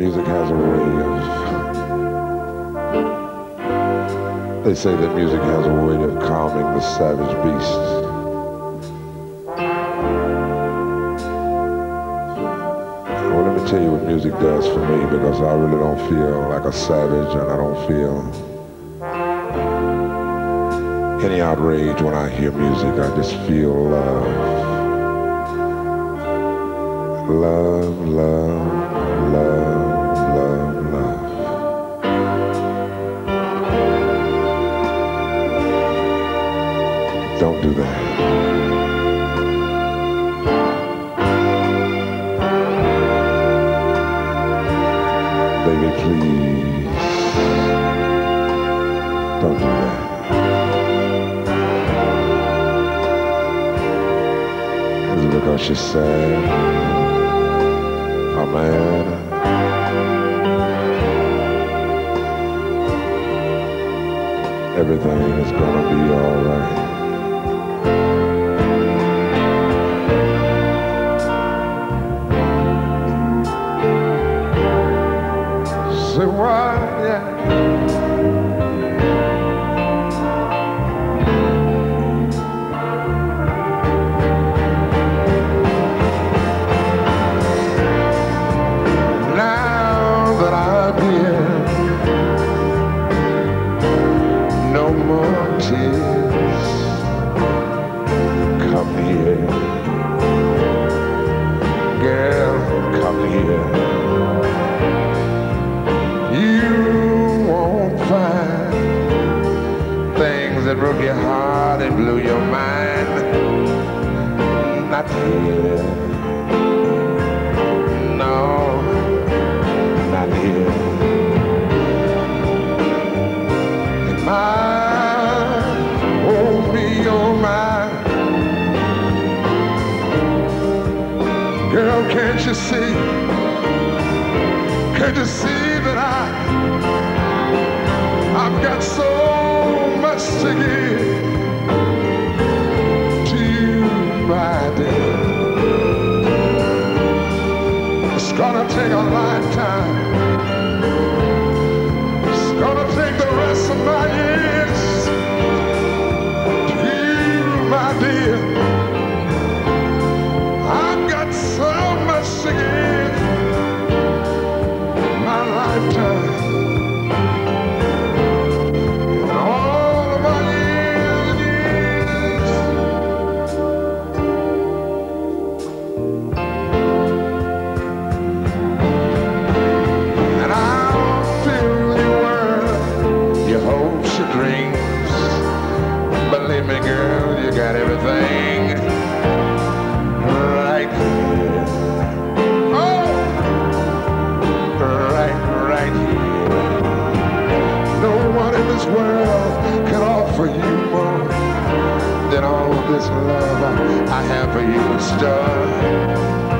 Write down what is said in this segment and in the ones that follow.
music has a way of. They say that music has a way of calming the savage beast. Well, let me tell you what music does for me because I really don't feel like a savage and I don't feel any outrage when I hear music. I just feel love. Love, love, love, Don't do that. Baby, please. Don't do that. Is it because she's sad? Or mad? Everything is gonna be alright. Why, yeah. Now that I'm no more tears. Can't you see? Can't you see that I, I've got so take a lifetime. This world can offer you more than all this love I, I have for you in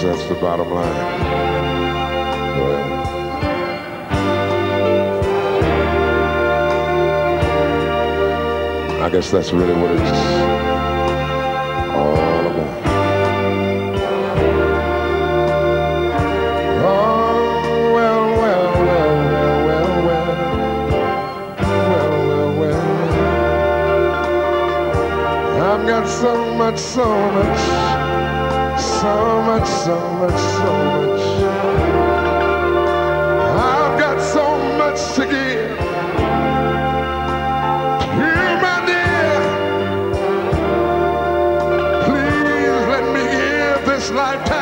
That's the bottom line. I guess that's really what it's all about. Oh, well, well, well, well, well. Well, well, well. I've got so much, so much, so much, so much, so much. I've got so much to give. My dear, please let me give this lifetime.